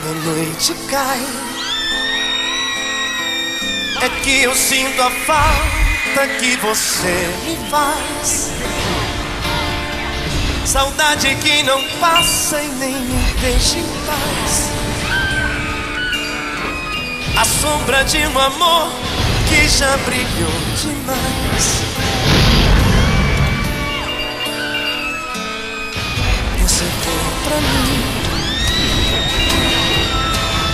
Quando a noite cai, é que eu sinto a falta que você me faz. Saudade que não passa e nem me deixa em paz. A sombra de um amor que já brilhou demais. Você foi pra mim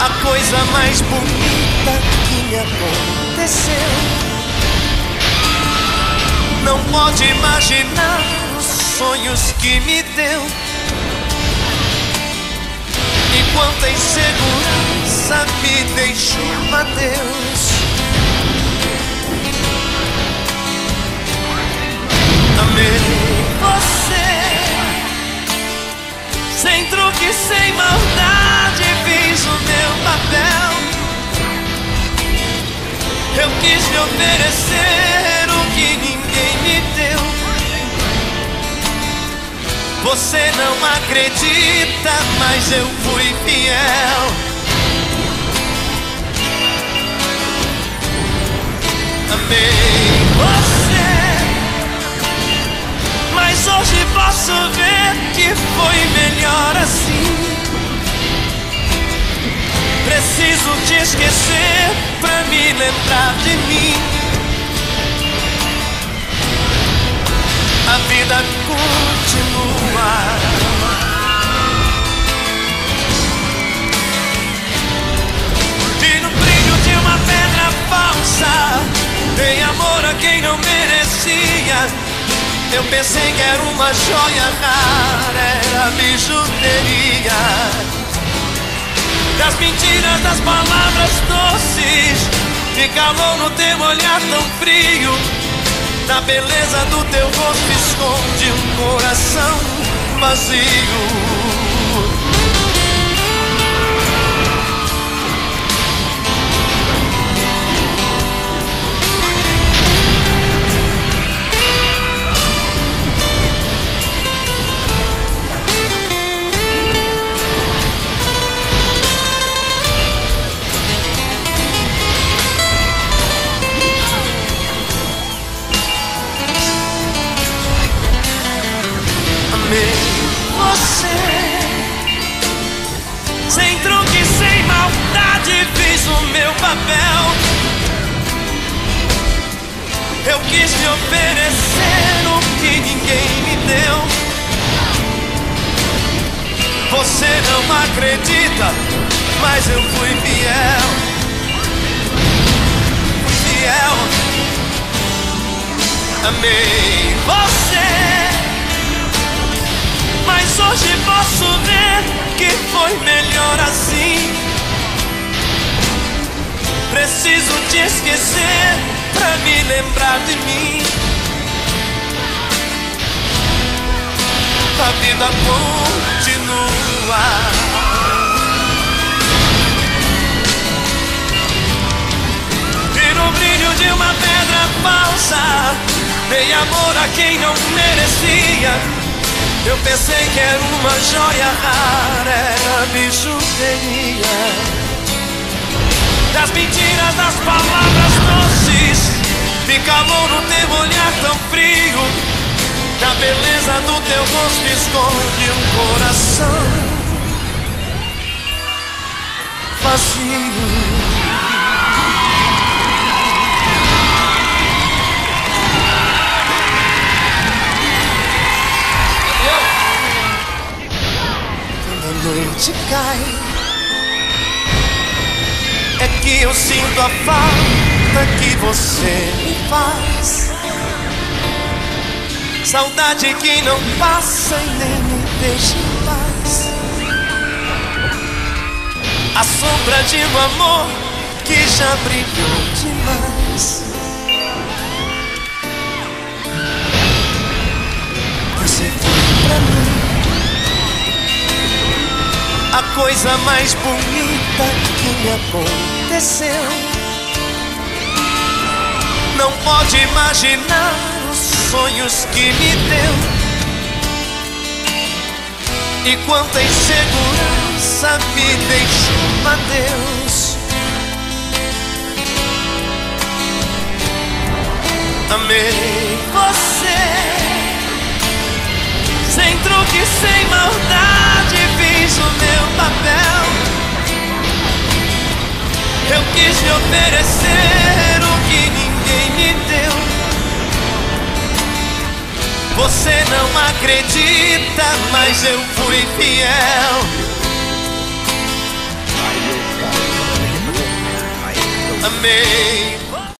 a coisa mais bonita que me aconteceu. Não pode imaginar os sonhos que me deu. E quanta insegurança me deixou, adeus. Amei você, sem truque, sem maldade, meu papel. Eu quis me oferecer o que ninguém me deu. Você não acredita, mas eu fui fiel. Amei você, mas hoje posso ver que foi melhor assim. Preciso te esquecer pra me lembrar de mim. A vida continua. Dei amor a quem não merecia. Eu pensei que era uma joia rara, era bijuteria. Das mentiras, das palavras doces, me calou no teu olhar tão frio. Na beleza do teu rosto esconde um coração vazio. Te oferecer o que ninguém me deu. Você não acredita, mas eu fui fiel. Fui fiel. Amei você. Mas hoje posso ver que foi melhor assim. Preciso te esquecer pra me lembrar de mim. A vida continua. No brilho de uma pedra falsa, dei amor a quem não merecia. Eu pensei que era uma joia rara, era bijuteria. Das mentiras, das palavras doces, me calou no teu olhar tão frio. Da beleza do teu rosto esconde um coração vazio. Quando a noite cai, é que eu sinto a falta que você me faz. Saudade que não passa e nem me deixa em paz. A sombra de um amor que já brilhou demais. Você foi pra mim a coisa mais bonita que me aconteceu. Não pode imaginar os sonhos que me deu. E quanta insegurança me deixou adeus. Amei você, sem truque, sem maldade, fiz o meu papel. Oferecer o que ninguém me deu. Você não acredita, mas eu fui fiel. Amei